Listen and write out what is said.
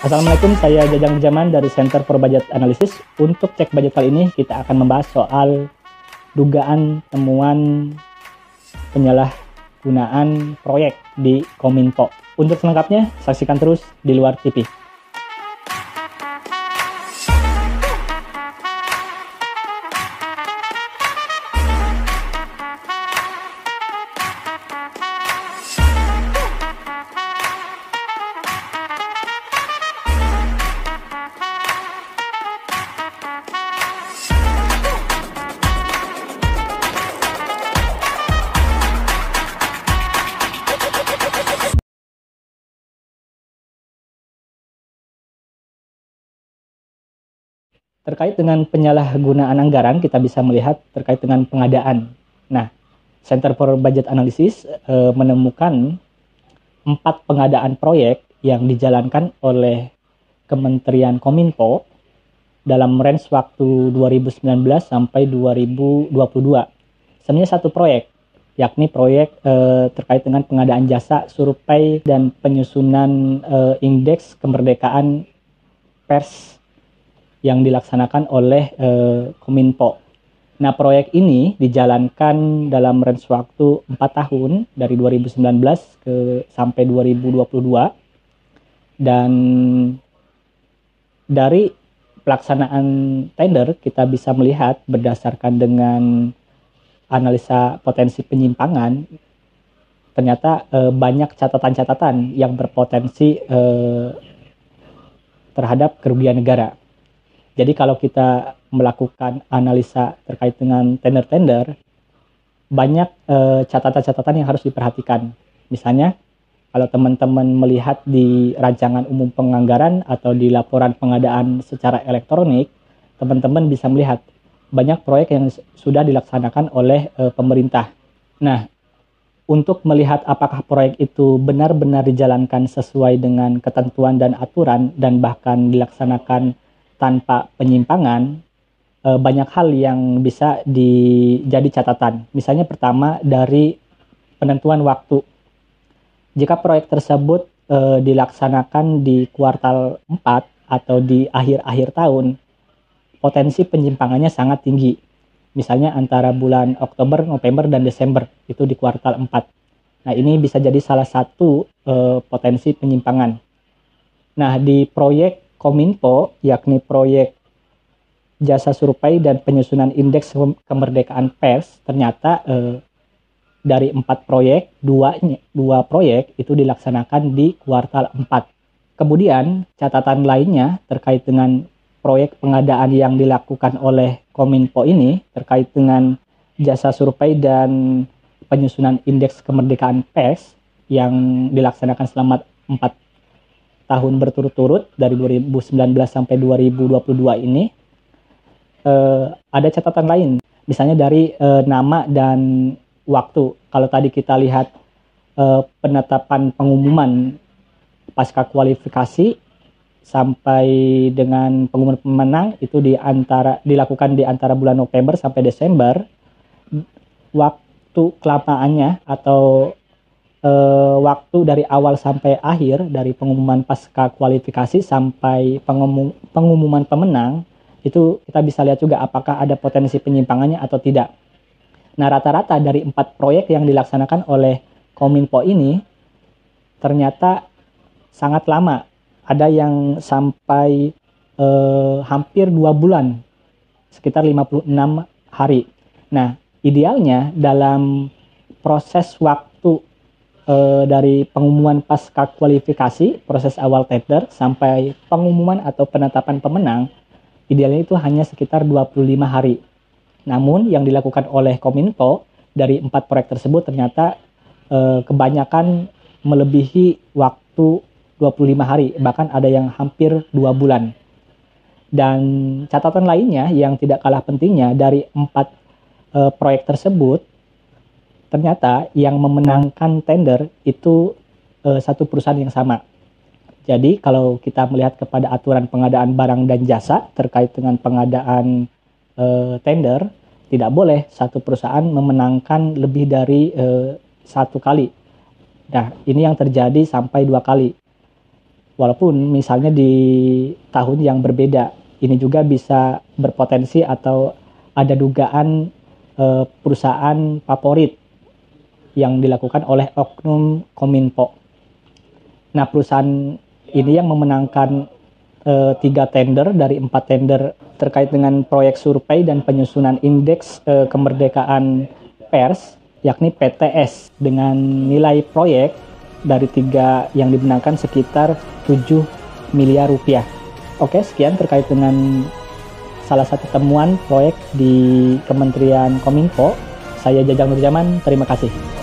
Assalamualaikum, saya Jajang Jaman dari Center for Budget Analysis. Untuk cek budget kali ini kita akan membahas soal dugaan temuan penyalahgunaan proyek di Kominfo. Untuk selengkapnya, saksikan terus di luar TV. Terkait dengan penyalahgunaan anggaran, kita bisa melihat terkait dengan pengadaan. Nah, Center for Budget Analysis e, menemukan empat pengadaan proyek yang dijalankan oleh Kementerian Kominfo dalam range waktu 2019 sampai 2022. Sebenarnya satu proyek, yakni proyek e, terkait dengan pengadaan jasa survei dan penyusunan e, indeks kemerdekaan pers yang dilaksanakan oleh uh, Kominfo. Nah, proyek ini dijalankan dalam range waktu 4 tahun dari 2019 ke sampai 2022 dan dari pelaksanaan tender kita bisa melihat berdasarkan dengan analisa potensi penyimpangan ternyata eh, banyak catatan-catatan yang berpotensi eh, terhadap kerugian negara. Jadi kalau kita melakukan analisa terkait dengan tender-tender, banyak eh, catatan-catatan yang harus diperhatikan. Misalnya, kalau teman-teman melihat di rancangan umum penganggaran atau di laporan pengadaan secara elektronik, teman-teman bisa melihat banyak proyek yang sudah dilaksanakan oleh e, pemerintah. Nah, untuk melihat apakah proyek itu benar-benar dijalankan sesuai dengan ketentuan dan aturan dan bahkan dilaksanakan tanpa penyimpangan e, banyak hal yang bisa dijadi catatan. Misalnya pertama dari penentuan waktu. Jika proyek tersebut e, dilaksanakan di kuartal 4 atau di akhir-akhir tahun, potensi penyimpangannya sangat tinggi. Misalnya antara bulan Oktober, November, dan Desember itu di kuartal 4. Nah, ini bisa jadi salah satu e, potensi penyimpangan. Nah, di proyek Kominfo, yakni proyek jasa survei dan penyusunan indeks kemerdekaan pers, ternyata eh, dari empat proyek, dua, dua proyek itu dilaksanakan di kuartal 4. Kemudian catatan lainnya terkait dengan proyek pengadaan yang dilakukan oleh Kominfo ini terkait dengan jasa survei dan penyusunan indeks kemerdekaan pers yang dilaksanakan selama 4 tahun berturut-turut dari 2019 sampai 2022 ini uh, ada catatan lain. Misalnya dari uh, nama dan waktu. Kalau tadi kita lihat uh, penetapan pengumuman pasca kualifikasi sampai dengan pengumuman pemenang itu di antara dilakukan di antara bulan November sampai Desember waktu kelamaannya atau uh, waktu dari awal sampai akhir dari pengumuman pasca kualifikasi sampai pengumum, pengumuman pemenang itu kita bisa lihat juga apakah ada potensi penyimpangannya atau tidak. Nah rata-rata dari empat proyek yang dilaksanakan oleh Kominfo ini ternyata sangat lama. Ada yang sampai eh, hampir dua bulan, sekitar 56 hari. Nah idealnya dalam proses waktu e, dari pengumuman pasca kualifikasi proses awal tender sampai pengumuman atau penetapan pemenang idealnya itu hanya sekitar 25 hari. Namun yang dilakukan oleh Kominfo dari empat proyek tersebut ternyata e, kebanyakan melebihi waktu 25 hari, bahkan ada yang hampir dua bulan. Dan catatan lainnya yang tidak kalah pentingnya dari empat e, proyek tersebut ternyata yang memenangkan tender itu uh, satu perusahaan yang sama. Jadi kalau kita melihat kepada aturan pengadaan barang dan jasa terkait dengan pengadaan uh, tender, tidak boleh satu perusahaan memenangkan lebih dari uh, satu kali. Nah, ini yang terjadi sampai dua kali. Walaupun misalnya di tahun yang berbeda, ini juga bisa berpotensi atau ada dugaan eh, perusahaan favorit yang dilakukan oleh oknum Kominfo. Nah, perusahaan ini yang memenangkan eh, tiga tender dari empat tender terkait dengan proyek survei dan penyusunan indeks eh, kemerdekaan pers, yakni PTS, dengan nilai proyek dari tiga yang dimenangkan sekitar 7 miliar rupiah. Oke, sekian terkait dengan salah satu temuan proyek di Kementerian Kominfo. Saya Jajang Nurjaman, terima kasih.